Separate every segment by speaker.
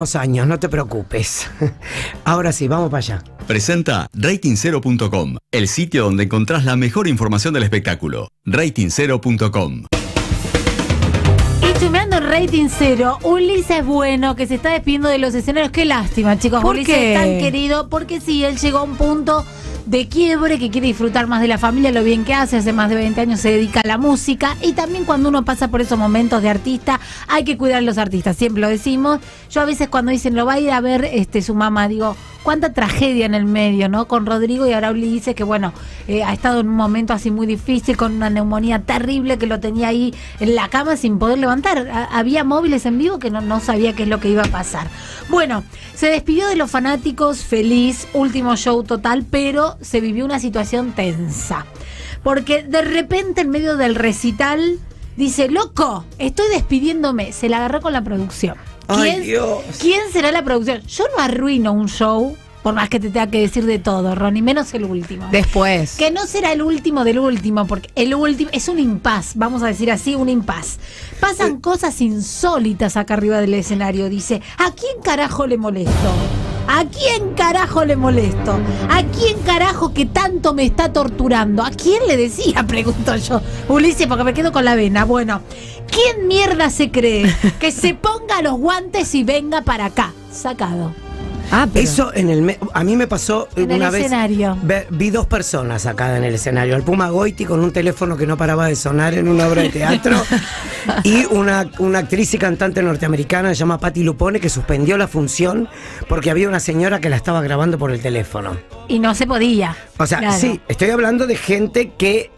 Speaker 1: Dos años, no te preocupes. Ahora sí, vamos para allá.
Speaker 2: Presenta ratingcero.com, el sitio donde encontrás la mejor información del espectáculo. ratingcero.com.
Speaker 3: Y chumeando en rating cero, Ulises Bueno, que se está despidiendo de los escenarios. Qué lástima, chicos.
Speaker 4: ¿Por
Speaker 3: Ulises
Speaker 4: qué?
Speaker 3: tan querido, porque sí, él llegó a un punto de quiebre, que quiere disfrutar más de la familia, lo bien que hace, hace más de 20 años se dedica a la música y también cuando uno pasa por esos momentos de artista, hay que cuidar a los artistas, siempre lo decimos. Yo a veces cuando dicen lo va a ir a ver este su mamá, digo, cuánta tragedia en el medio, ¿no? Con Rodrigo y ahora Uli dice que, bueno, eh, ha estado en un momento así muy difícil, con una neumonía terrible que lo tenía ahí en la cama sin poder levantar. Ha- había móviles en vivo que no, no sabía qué es lo que iba a pasar. Bueno, se despidió de los fanáticos, feliz, último show total, pero se vivió una situación tensa. Porque de repente en medio del recital dice, loco, estoy despidiéndome. Se la agarró con la producción.
Speaker 1: Ay, Dios.
Speaker 3: ¿Quién será la producción? Yo no arruino un show, por más que te tenga que decir de todo, Ronnie, menos el último.
Speaker 4: Después.
Speaker 3: Que no será el último del último, porque el último es un impas, vamos a decir así, un impas. Pasan cosas insólitas acá arriba del escenario. Dice, ¿a quién carajo le molesto? ¿A quién carajo le molesto? ¿A quién carajo que tanto me está torturando? ¿A quién le decía? Pregunto yo. Ulises, porque me quedo con la vena. Bueno, ¿quién mierda se cree? Que se ponga los guantes y venga para acá. Sacado.
Speaker 4: Ah, pero.
Speaker 1: Eso en el me- a mí me pasó
Speaker 3: En
Speaker 1: una
Speaker 3: el
Speaker 1: vez.
Speaker 3: escenario.
Speaker 1: ve- vi dos personas acá en el escenario. El Puma Goiti con un teléfono que no paraba de sonar en una obra de teatro. y una, una actriz y cantante norteamericana que se llama Patti Lupone que suspendió la función porque había una señora que la estaba grabando por el teléfono.
Speaker 3: Y no se podía.
Speaker 1: O sea,
Speaker 3: Claro.
Speaker 1: sí, estoy hablando de gente que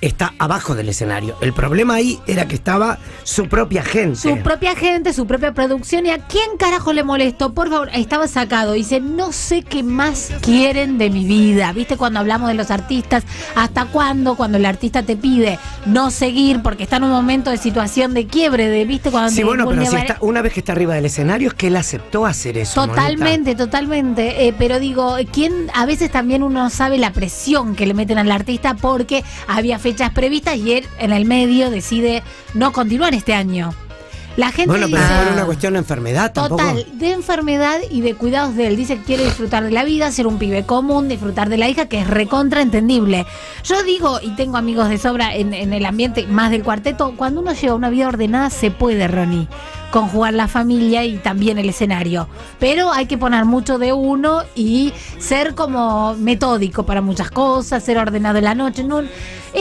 Speaker 1: está abajo del escenario. El problema ahí era que estaba su propia gente.
Speaker 3: Su propia gente, su propia producción. ¿Y a quién carajo le molestó? Por favor, estaba sacado. Dice, no sé qué más quieren de mi vida. ¿Viste cuando hablamos de los artistas? ¿Hasta cuándo? Cuando el artista te pide no seguir porque está en un momento de situación de quiebre, de, ¿viste? Cuando
Speaker 1: Sí, bueno, pero si está, una vez que está arriba del escenario es que él aceptó hacer eso.
Speaker 3: Totalmente, totalmente. Eh, pero digo, ¿quién? A veces también uno sabe la presión que le meten al artista porque había fechas previstas y él en el medio decide no continuar este año. La gente
Speaker 1: Bueno, pero
Speaker 3: dice,
Speaker 1: es por una cuestión de enfermedad tampoco.
Speaker 3: Total, de enfermedad y de cuidados de él. Dice que quiere disfrutar de la vida, ser un pibe común, disfrutar de la hija, que es recontra entendible. Yo digo, y tengo amigos de sobra en, en el ambiente más del cuarteto, cuando uno lleva una vida ordenada se puede, Ronnie, conjugar la familia y también el escenario. Pero hay que poner mucho de uno y ser como metódico para muchas cosas, ser ordenado en la noche. No,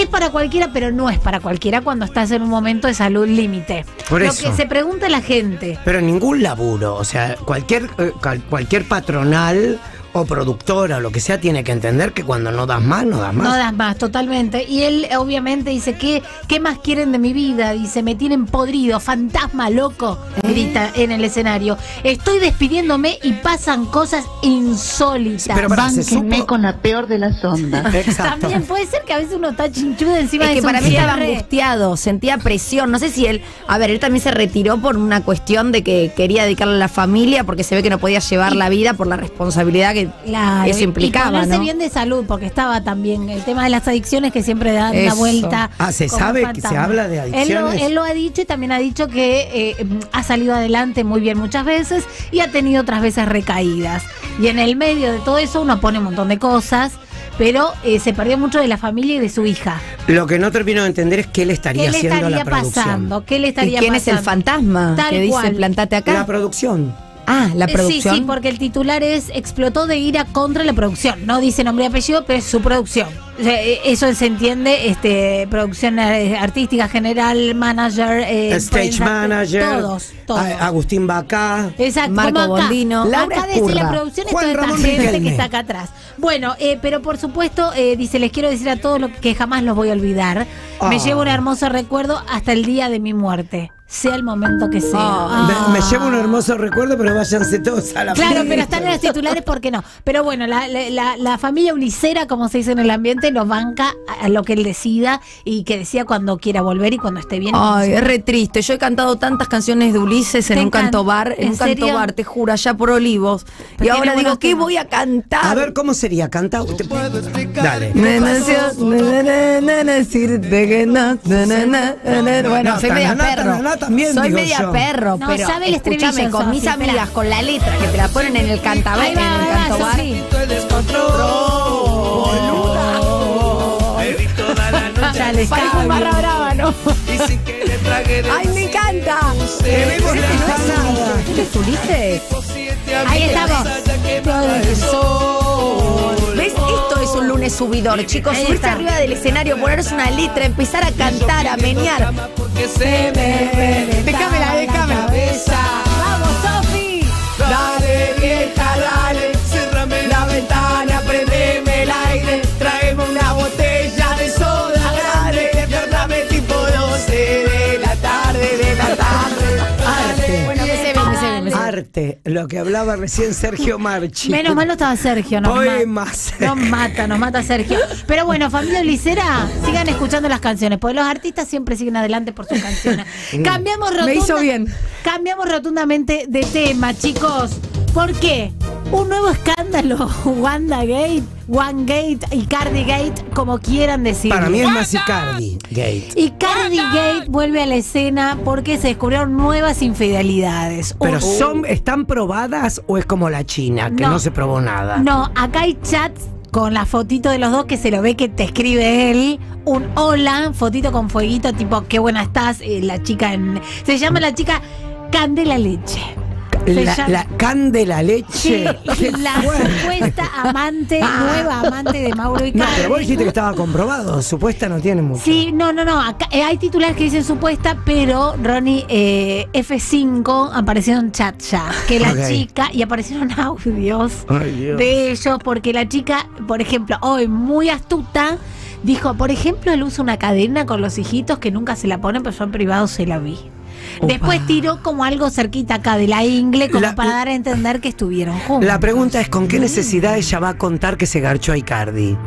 Speaker 3: es para cualquiera, pero no es para cualquiera cuando estás en un momento de salud límite.
Speaker 1: Por
Speaker 3: Lo
Speaker 1: eso.
Speaker 3: que se pregunta la gente.
Speaker 1: Pero ningún laburo, o sea, cualquier, eh, cualquier patronal o productora o lo que sea tiene que entender que cuando no das más, no das más.
Speaker 3: No das más, totalmente. Y él obviamente dice, ¿qué, ¿qué más quieren de mi vida? Dice, me tienen podrido, fantasma loco, grita en el escenario. Estoy despidiéndome y pasan cosas insólitas.
Speaker 1: Pero para, supo-
Speaker 5: con la peor de las ondas.
Speaker 1: Exacto.
Speaker 3: También puede ser que a veces uno está chinchudo encima
Speaker 4: Es
Speaker 3: de
Speaker 4: que para mí estaba angustiado, sentía presión. No sé si él. A ver, él también se retiró por una cuestión de que quería dedicarle a la familia porque se ve que no podía llevar la vida por la responsabilidad que
Speaker 3: Claro,
Speaker 4: eso implicaba.
Speaker 3: Y
Speaker 4: ¿no?
Speaker 3: bien de salud, porque estaba también el tema de las adicciones que siempre dan la vuelta.
Speaker 1: Ah, ¿se sabe que se habla de
Speaker 3: Él lo,
Speaker 1: adicciones?
Speaker 3: él lo ha dicho y también ha dicho que eh, ha salido adelante muy bien muchas veces y ha tenido otras veces recaídas. Y en el medio de todo eso uno pone un montón de cosas, pero eh, se perdió mucho de la familia y de su hija.
Speaker 1: Lo que no termino de entender es qué le
Speaker 3: ¿Qué
Speaker 1: estaría
Speaker 3: le
Speaker 1: haciendo a la producción.
Speaker 3: pasando? ¿Qué le
Speaker 4: ¿Y
Speaker 3: estaría
Speaker 4: quién es el
Speaker 3: pasando?
Speaker 4: fantasma
Speaker 3: Tal
Speaker 4: que dice
Speaker 3: cual.
Speaker 4: plantate acá?
Speaker 1: La producción.
Speaker 4: Ah, la
Speaker 3: Eh,
Speaker 4: producción.
Speaker 3: Sí, sí, porque el titular es explotó de ira contra la producción. No dice nombre y apellido, pero es su producción. O sea, eh, eso se entiende, este, producción eh, artística general, manager, eh,
Speaker 1: Stage
Speaker 3: prensa,
Speaker 1: manager.
Speaker 3: todos, todos.
Speaker 1: Agustín Bacá.
Speaker 3: Exacto,
Speaker 4: Marco. Bondino.
Speaker 1: Laura
Speaker 3: acá dice
Speaker 1: Curra,
Speaker 3: la producción es toda esta gente
Speaker 1: Riquelme.
Speaker 3: que está acá atrás. Bueno, eh, pero por supuesto, eh, dice, les quiero decir a todos lo que jamás los voy a olvidar. Me
Speaker 1: Ah.
Speaker 3: llevo un hermoso recuerdo hasta el día de mi muerte. Sea el momento que sea.
Speaker 4: Ah.
Speaker 1: Me, me
Speaker 3: Ah.
Speaker 1: llevo un hermoso recuerdo, pero váyanse todos a la
Speaker 3: Claro,
Speaker 1: fiesta.
Speaker 3: pero están en los titulares, ¿por qué no? Pero bueno, la, la- familia ulicera, como se dice en el ambiente, lo banca a, lo que él decida y que decía cuando quiera volver y cuando esté bien.
Speaker 4: Ay, es re triste. Yo he cantado tantas canciones de Ulises en un canto bar, en
Speaker 3: ¿En
Speaker 4: un canto
Speaker 3: serio?
Speaker 4: bar, te juro, allá por Olivos.
Speaker 3: Pero
Speaker 4: y ahora digo, ¿qué voy a cantar?
Speaker 1: A ver, ¿cómo sería? Canta. usted- Dale.
Speaker 4: Me nació na, na, na, na, decirte que no, na, na, na, na, na. Bueno,
Speaker 1: No,
Speaker 4: soy media
Speaker 1: tananá,
Speaker 4: perro.
Speaker 1: También,
Speaker 4: Soy
Speaker 1: digo
Speaker 4: media
Speaker 1: yo.
Speaker 4: perro,
Speaker 3: No,
Speaker 4: pero
Speaker 3: sabe el
Speaker 4: escúchame,
Speaker 3: estribillo,
Speaker 4: con mis
Speaker 3: Sofi,
Speaker 4: amigas,
Speaker 3: espera.
Speaker 4: con la letra que te la ponen en el cantabar,
Speaker 3: Ahí
Speaker 4: en
Speaker 3: va,
Speaker 4: el
Speaker 3: ahí va,
Speaker 4: cantobar.
Speaker 3: Sofi.
Speaker 4: Parece
Speaker 3: Cabi.
Speaker 4: barra brava, ¿no? ¡Ay, me encanta!
Speaker 1: Te vemos lanzada.
Speaker 4: ¿Tú te subiste?
Speaker 3: Ahí estamos.
Speaker 4: ¿Ves? Esto es un lunes subidor, chicos.
Speaker 3: Ahí
Speaker 4: Subirse
Speaker 3: está.
Speaker 4: arriba del escenario, ponerse una letra, empezar a cantar, a menear. Déjamela, déjamela.
Speaker 3: Vamos,
Speaker 1: lo que hablaba recién Sergio Marchi.
Speaker 3: Menos mal no estaba Sergio, nos
Speaker 1: Poemas.
Speaker 3: ma- Nos mata, nos mata Sergio. Pero bueno, familia Licera, sigan escuchando las canciones, porque los artistas siempre siguen adelante por sus canciones. Cambiamos rotunda-
Speaker 4: Me hizo bien.
Speaker 3: Cambiamos rotundamente de tema, chicos. ¿Por qué? Un nuevo escándalo, Wanda Gate, One Gate y Cardi Gate, como quieran decir.
Speaker 1: Para mí es más Icardi Gate.
Speaker 3: Y Cardi Gate vuelve a la escena porque se descubrieron nuevas infidelidades.
Speaker 1: Pero
Speaker 3: Un-
Speaker 1: son, ¿están probadas o es como la China, que no,
Speaker 3: No.
Speaker 1: se probó nada?
Speaker 3: No, acá hay chats con la fotito de los dos que se lo ve que te escribe él. Un hola, fotito con fueguito, tipo, qué buena estás. eh, la chica en. Se llama la chica Candela Leche.
Speaker 1: La,
Speaker 3: llama-
Speaker 1: la can de la
Speaker 3: Sí,
Speaker 1: leche. Qué
Speaker 3: la supuesta amante, nueva amante de Mauro
Speaker 1: No,
Speaker 3: Icardi.
Speaker 1: pero vos dijiste que estaba comprobado. Supuesta no tiene mucho.
Speaker 3: Sí, no, no, no. Acá, eh, hay titulares que dicen supuesta, pero Ronnie eh, F5 aparecieron chat ya. Que la chica, y aparecieron audios
Speaker 1: Dios.
Speaker 3: de ellos, porque la chica, por ejemplo, hoy muy astuta, dijo, por ejemplo, él usa una cadena con los hijitos que nunca se la ponen, pero yo en privado se la vi. Después tiró como algo cerquita acá de la ingle, como
Speaker 1: La-
Speaker 3: para dar a entender que estuvieron juntos.
Speaker 1: La pregunta es: ¿con qué necesidad ella va a contar que se garchó a Icardi?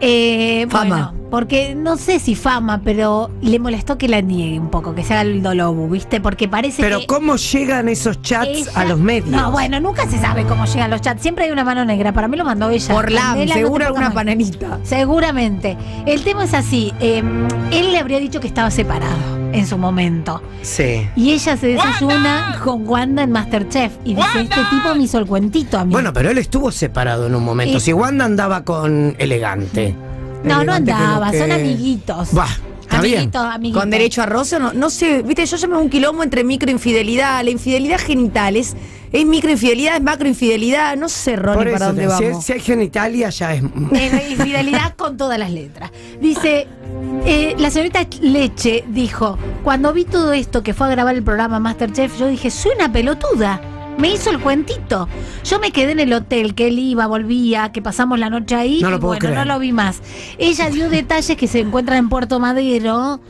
Speaker 3: Eh,
Speaker 4: Fama.
Speaker 3: Bueno, porque no sé si fama, pero le molestó que la niegue un poco, que se haga el dolobu, ¿viste? Porque parece
Speaker 1: Pero
Speaker 3: que.
Speaker 1: ¿cómo llegan esos chats
Speaker 3: ella-
Speaker 1: a los medios?
Speaker 3: No, bueno, nunca se sabe cómo llegan los chats. Siempre hay una mano negra. Para mí lo mandó ella.
Speaker 4: Por LAM,
Speaker 3: Candela, no te
Speaker 4: seguro
Speaker 3: pongas
Speaker 4: alguna
Speaker 3: mal.
Speaker 4: panelita.
Speaker 3: Seguramente. El tema es así. eh, él le habría dicho que estaba separado en su momento.
Speaker 1: Sí.
Speaker 3: Y ella se desayuna con Wanda en Masterchef. Y dice, este tipo me hizo el cuentito a mí.
Speaker 1: Bueno, pero él estuvo separado en un momento.
Speaker 3: Y-
Speaker 1: Si Wanda andaba con elegante.
Speaker 3: No, no
Speaker 1: que
Speaker 3: andaba,
Speaker 1: que-
Speaker 3: son amiguitos.
Speaker 1: Bah,
Speaker 3: amiguitos, amiguitos.
Speaker 4: Con derecho a roce, no, no sé, viste, yo llamo un quilombo entre microinfidelidad, la infidelidad genital, es, es microinfidelidad, es macroinfidelidad, no sé,
Speaker 1: Por
Speaker 4: Ronnie,
Speaker 1: eso,
Speaker 4: para dónde
Speaker 1: si,
Speaker 4: vamos.
Speaker 1: si hay genitalia ya es...
Speaker 3: Eh, infidelidad con todas las letras. Dice, eh, la señorita Leche dijo, cuando vi todo esto que fue a grabar el programa Masterchef, yo dije, soy una pelotuda. Me hizo el cuentito. Yo me quedé en el hotel, que él iba, volvía, que pasamos la noche ahí
Speaker 1: No
Speaker 3: y
Speaker 1: lo puedo
Speaker 3: bueno,
Speaker 1: creer.
Speaker 3: no lo vi más. Ella dio detalles que se encuentran en Puerto Madero,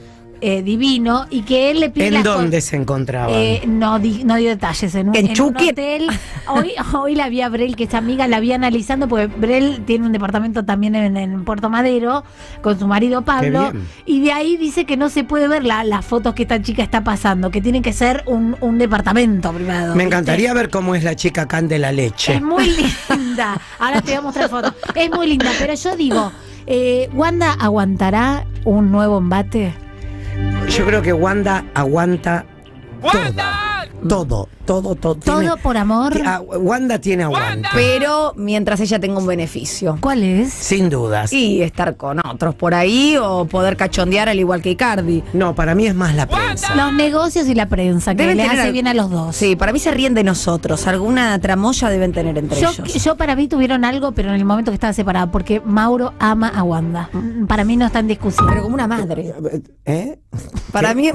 Speaker 3: eh, divino, y que él le pide
Speaker 1: ¿En dónde se encontraban?
Speaker 3: eh, no, di- no dio detalles. En un,
Speaker 4: ¿En
Speaker 3: en un
Speaker 4: Chucky?
Speaker 3: hotel. Hoy, hoy la vi a Brel, que es amiga, la vi analizando, porque Brel tiene un departamento también en, en Puerto Madero con su marido Pablo. Y de ahí dice que no se puede ver la- las fotos que esta chica está pasando, que tiene que ser un, un departamento privado.
Speaker 1: Me
Speaker 3: ¿viste?
Speaker 1: encantaría ver cómo es la chica can de la leche.
Speaker 3: Es muy linda. Ahora te voy a mostrar fotos. Es muy linda, pero yo digo, eh, ¿Wanda aguantará un nuevo embate?
Speaker 1: Yo creo que Wanda aguanta. Todo, todo, todo. ¿Todo Tiene-
Speaker 3: por amor?
Speaker 1: ah, Wanda tiene aguante.
Speaker 4: Pero mientras ella tenga un beneficio.
Speaker 3: ¿Cuál es?
Speaker 1: Sin dudas.
Speaker 4: Y estar con otros por ahí o poder cachondear al igual que Icardi.
Speaker 1: No, para mí es más la prensa.
Speaker 3: Los negocios y la prensa, que
Speaker 4: Deben
Speaker 3: le hace
Speaker 4: al-
Speaker 3: bien a los dos.
Speaker 4: Sí, para mí se ríen de nosotros. Alguna tramoya deben tener entre
Speaker 3: Yo,
Speaker 4: ellos.
Speaker 3: yo para mí tuvieron algo, pero en el momento que estaba separada, porque Mauro ama a Wanda. Mm, Para mí no está en discusión.
Speaker 4: Pero como una madre.
Speaker 1: ¿Eh?
Speaker 4: Para mí,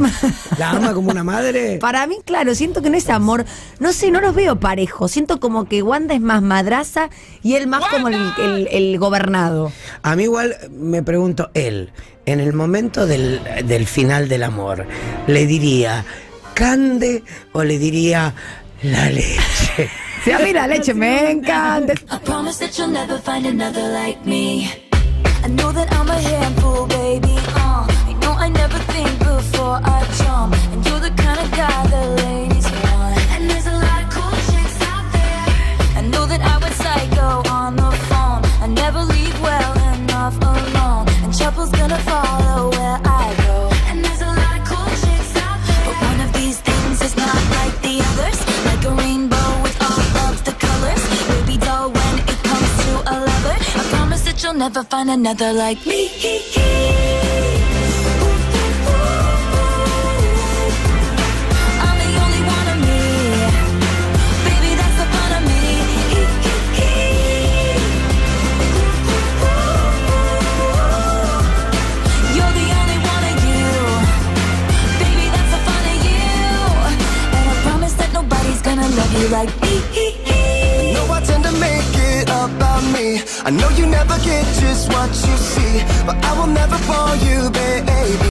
Speaker 1: ¿La ama como una madre?
Speaker 4: para mí, claro, siento que no es amor. No sé, no los veo parejos. Siento como que Wanda es más madraza y él más como el, el- el gobernado.
Speaker 1: A mí igual me pregunto, él, en el momento del, del final del amor, ¿le diría cande o le diría la leche?
Speaker 4: Si a mí la leche me encanta.
Speaker 6: I never find another like me. I know you never get just what you see, but I will never fall you, baby.